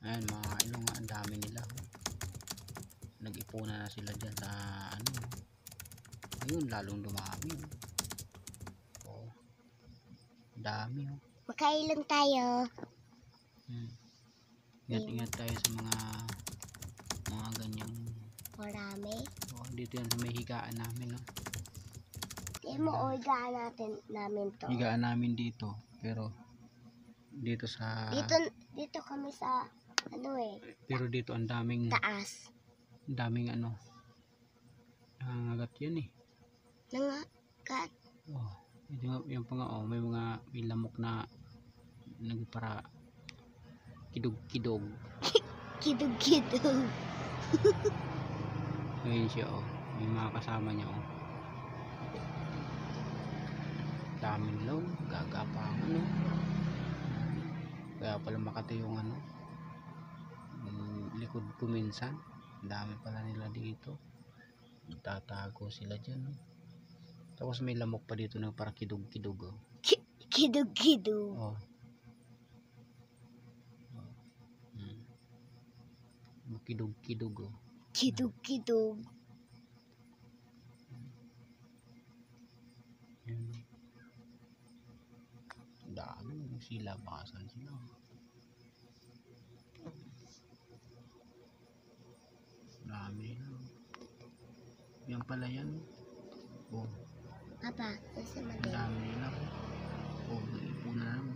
Ayan mga ilong ang dami nila. oh. Nag-ipunan na sila dyan sa ano. Ayun, lalong dumami. Oh. Oh. Dami oh. Makailong tayo. Hmm. Ingat-ingat tayo sa mga mga ganyang Marami. oh, dito yan sa may higaan namin no. Hindi mo orgaan natin namin to. Higaan namin dito pero dito sa Dito, dito kami sa, ano eh, pero dito ang daming taas. ang daming ano nangangagat yan eh. Nangakat. Oh, ito nga, yung pa nga, oh, may mga may lamok na nagpara kidog-kidog. Kidog-kidog. Ayun siya, oh. May mga kasama niya, oh. Daming law, gagapang ano. Kaya pala makati yung ano, likod ko minsan. Dami pala nila dito. Tatago sila dyan, oh. Tapos may lamok pa dito na para kidog-kidog, oh. Kidog-kidog. Oh. Oh. Hmm. Makidog-kidog oh. Kidog-kidog. Yan. Ang Dami yung sila bakasan sila. oh. Dami na. oh. Yan pala yan. Oh, Papa, nasa ang mali. dami nila. Oh, oh naipon na lang.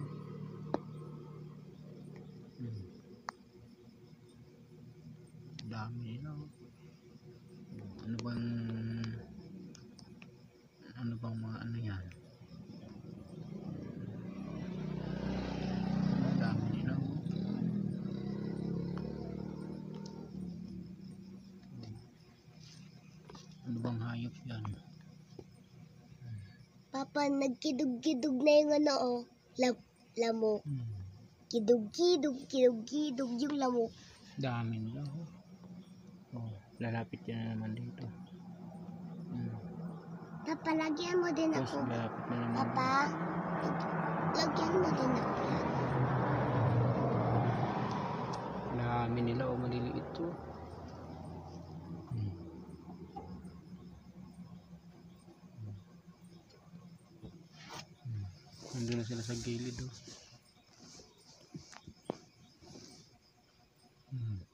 Hmm. Ang Dami nila. oh. Ano bang ano bang mga ano yan? Ang dami nila. oh. Ano bang hayop yan? Papa, nagkidog-kidog na yung ano oh. Lam lamok. Hmm. Kidog-kidog, kidog-kidog yung lamok. Dami nila. Oh. oh, lalapit yan na naman dito. Hmm. Papa, lagyan mo din Tapos ako. lalapit na naman. Papa, lag- lagyan mo din ako yan. Dami nila o maliliit to. Hmm. Hmm. Nandun na sila sa gilid oh. Hmm.